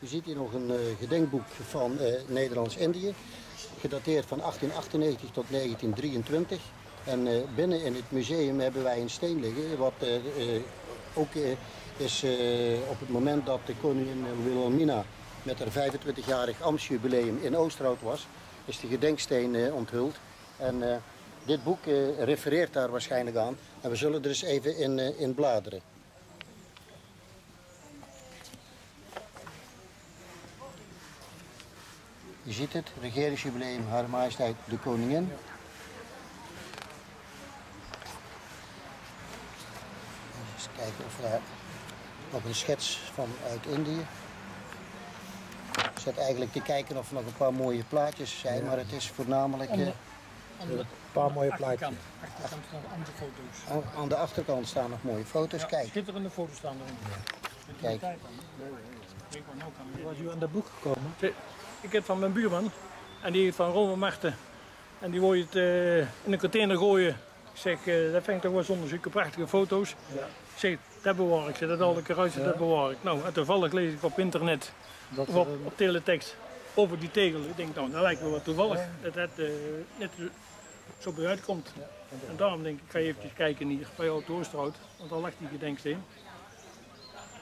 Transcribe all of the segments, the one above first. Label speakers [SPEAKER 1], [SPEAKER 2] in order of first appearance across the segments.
[SPEAKER 1] Je ziet hier nog een eh, gedenkboek van eh, Nederlands-Indië, gedateerd van 1898 tot 1923. En eh, binnen in het museum hebben wij een steen liggen, wat ook is op het moment dat de koningin Wilhelmina met haar 25-jarig ambtsjubileum in Oosterhout was, is de gedenksteen onthuld. En dit boek refereert daar waarschijnlijk aan. En we zullen er eens even in, in bladeren. Je ziet het, regeringsjubileum Haar Majesteit de Koningin. Eens kijken of we daar nog een schets van uit Indië. Ik zat eigenlijk te kijken of er nog een paar mooie plaatjes zijn, maar het is voornamelijk... eh,
[SPEAKER 2] Een paar mooie plaatjes.
[SPEAKER 3] Achterkant, achterkant staan andere foto's.
[SPEAKER 1] aan- de achterkant staan nog mooie foto's. Kijk,
[SPEAKER 3] Schitterende foto's staan erin.
[SPEAKER 1] Kijk.
[SPEAKER 3] dan.
[SPEAKER 2] Was u aan dat boek gekomen?
[SPEAKER 3] Ik heb van mijn buurman, en die heeft van Rome Marten. En die wil je het eh, in een container gooien. Ik zeg, eh, dat vind ik toch wel zonde, zulke prachtige foto's. Ik zeg, dat bewaar ik, zeg, dat al een keer uit, dat bewaar ik. Nou, en toevallig lees ik op internet,
[SPEAKER 2] Dat
[SPEAKER 3] of op, op teletext, over die tegel. Ik denk, nou, dat lijkt me wel toevallig, dat dat eh, net zo bij uitkomt. En daarom denk ik, ik ga eventjes kijken hier bij jou Oosterhout, want daar ligt die gedenksteen.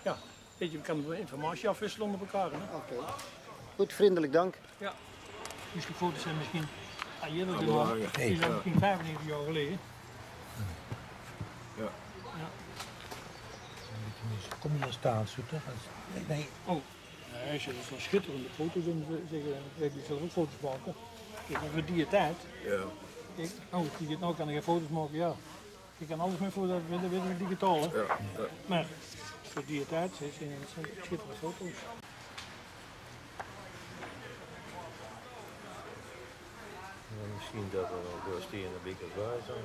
[SPEAKER 3] Ja, weet je, we kunnen informatie afwisselen onder elkaar. Hè?
[SPEAKER 1] goed, vriendelijk dank.
[SPEAKER 3] Ja. Dus die foto's zijn misschien. Ah, hier hebben we nog. Die zijn misschien 95 jaar geleden.
[SPEAKER 2] Kom je hier staan, Soeter? Nee, nee.
[SPEAKER 3] Oh, nee, ze wel schitterende foto's om te zeggen. Ik wil ook foto's maken. Kijk, en voor die tijd.
[SPEAKER 4] Ja.
[SPEAKER 3] Kijk, nou, die het nou kan ik geen foto's maken, ja. Je kan alles met foto's, dat weten we digitaal. Hè?
[SPEAKER 4] Ja, ja.
[SPEAKER 3] Maar die het uit is en het zijn schitterende foto's.
[SPEAKER 4] Misschien dat er nog door stenen bikkels bij zijn.